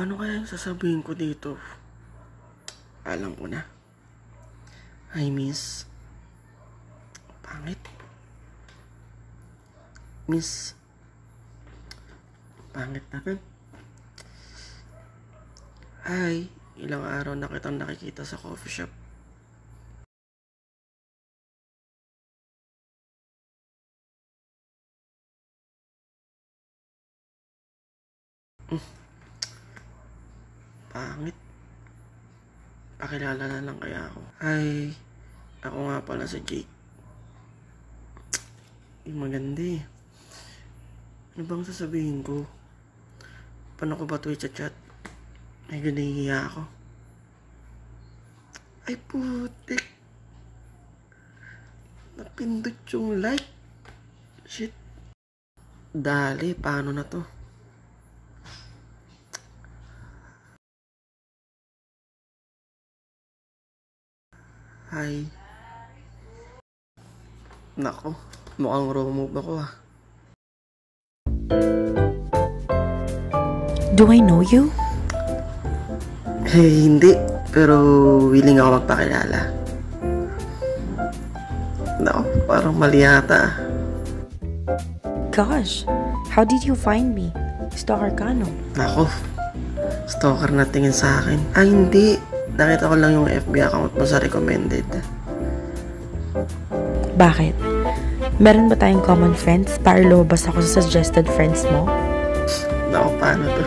Paano kaya yung sasabihin ko dito? Alam ko na. Hi, miss. Pangit. Miss. Pangit natin. Hi. Ilang araw na kitang nakikita sa coffee shop. Pangit. Pakilala na lang kaya ako. Hi. Ako nga pala si Jake. Yung maganda eh. Ano bang sasabihin ko? Paano ko ba ito i-chat? Medyo nahihiya ako. Ay putik. Napindot yung like. Shit. Dali, paano na to? Hi. Nako, mukhang raw move ako ah. Do I know you? Eh, hindi. Pero willing ako magpakilala. Nako, parang mali yata. ah. Gosh, how did you find me? Stalker ka, no? Nako, stalker na tingin sa akin. Ay, hindi. Nakita ko lang yung FB account mo sa recommended. Bakit? Meron ba tayong common friends para lumabas ako sa suggested friends mo? Nako, paano to?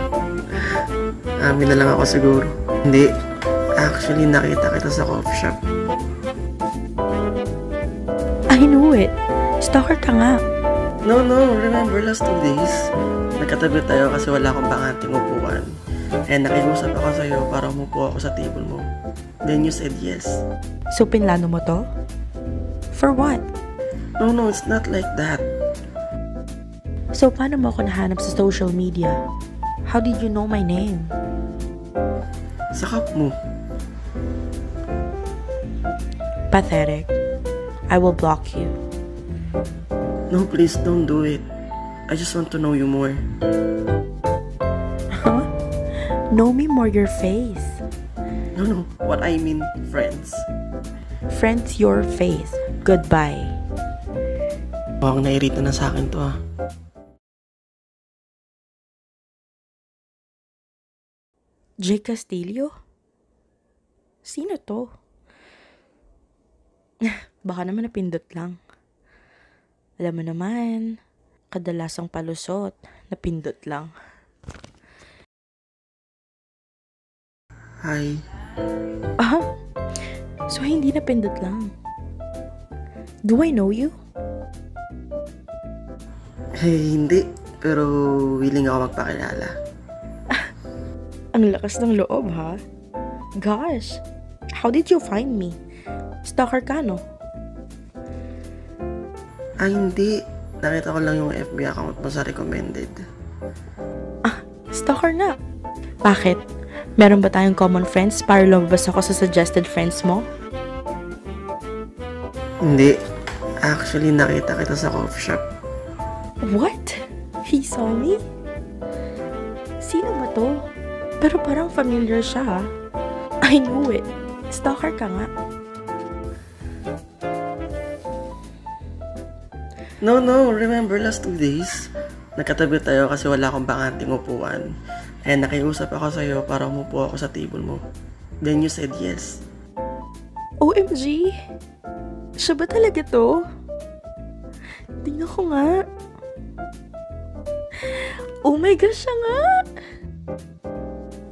Amin na lang ako siguro. Hindi. Actually, nakita kita sa coffee shop. I knew it. Stalker ka nga. No, no. Remember last two days? Nagkatabi tayo kasi wala akong bakanting upuan. And nakiusap ako sa'yo para umupo ako sa table mo. Then you said yes. So, pinlano mo to? For what? No, no, it's not like that. So, paano mo ako nahanap sa social media? How did you know my name? Sa cup mo. Pathetic. I will block you. No, please don't do it. I just want to know you more. Know me more your face. No, no. What I mean, friends. Friends your face. Goodbye. Mukhang nairita na sa akin to ah. Jake Castillo? Sino to? Baka naman napindot lang. Alam mo naman, kadalasang palusot, napindot lang. Hi. Ah, so hindi napindot lang. Do I know you? Eh, hindi. Pero willing ako magpakilala. Ang lakas ng loob, ha? Gosh, how did you find me? Stalker ka, no? Ay, hindi. Nakita ko lang yung FB account mo sa recommended. Stalker nga. Bakit? Meron ba tayong common friends para lumabas ako sa suggested friends mo? Hindi. Actually, nakita kita sa coffee shop. What? He saw me? Sino ba to? Pero parang familiar siya ha. I knew it. Stalker ka nga. No, no. Remember last two days? Nagkatabi tayo kasi wala akong bakanting upuan. And nakiusap ako sa'yo para umupo ako sa table mo. Then you said yes. OMG! Siya ba talaga to? Tingnan ko nga. Oh my gosh, siya nga!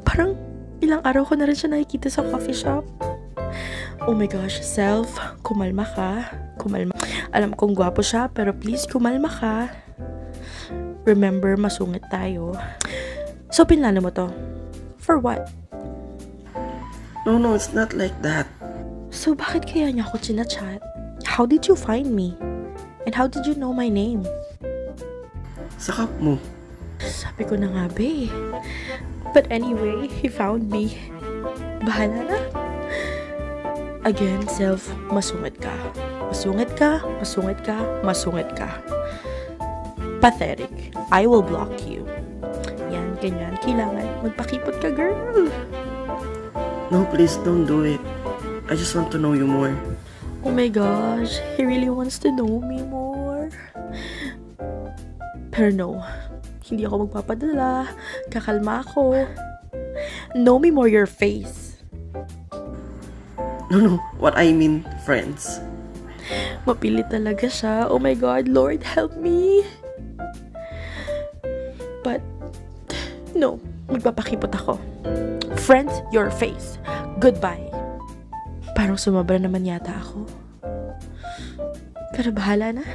Parang ilang araw ko na rin siya nakikita sa coffee shop. Oh my gosh, self, kumalma ka. Kumalma. Alam kong gwapo siya, pero please, kumalma ka. Remember, masungit tayo. So, pinlano mo to? For what? No, no. It's not like that. So, bakit kaya niya ako chinachat? How did you find me? And how did you know my name? Sa cup mo. Sabi ko na nga, be. But anyway, he found me. Bahala na. Again, self, masungit ka. Masungit ka, masungit ka, masungit ka. Pathetic. I will block you. Yan, ganyan. Kailangan magpakipot ka, girl. No, please don't do it. I just want to know you more. Oh my gosh, he really wants to know me more. Pero no, hindi ako magpapadala. Kakalma ako. Know me more your face. No, no, what I mean, friends. Mapilit talaga siya. Oh my God, Lord, help me. No, magpapakipot ako. Friends, your face. Goodbye. Parang sumabra naman yata ako. Pero bahala na.